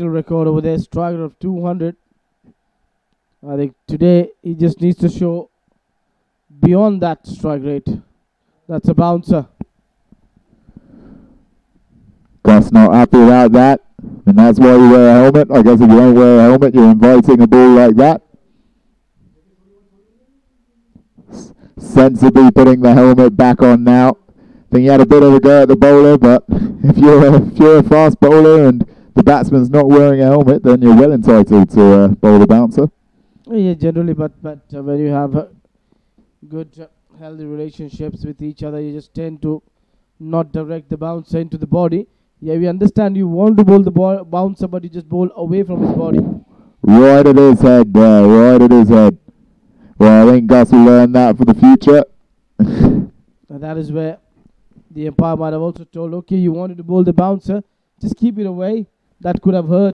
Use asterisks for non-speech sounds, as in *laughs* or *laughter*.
national record over there, striker of 200. I think today he just needs to show beyond that strike rate. That's a bouncer. Gus not happy about that. And that's why you wear a helmet. I guess if you don't wear a helmet, you're inviting a ball like that. S- Sensibly putting the helmet back on now. think he had a bit of a go at the bowler, but *laughs* if you're a, if you're a fast bowler and the batsman's not wearing a helmet, then you're well entitled to uh, bowl the bouncer. Yeah, generally, but but uh, when you have uh, good, uh, healthy relationships with each other, you just tend to not direct the bouncer into the body. Yeah, we understand you want to bowl the ball bouncer, but you just bowl away from his body. Right at his head there, right at his head. Well, I think Gus will learn that for the future. *laughs* And that is where the umpire might have also told, okay, you wanted to bowl the bouncer, just keep it away. That could have hurt.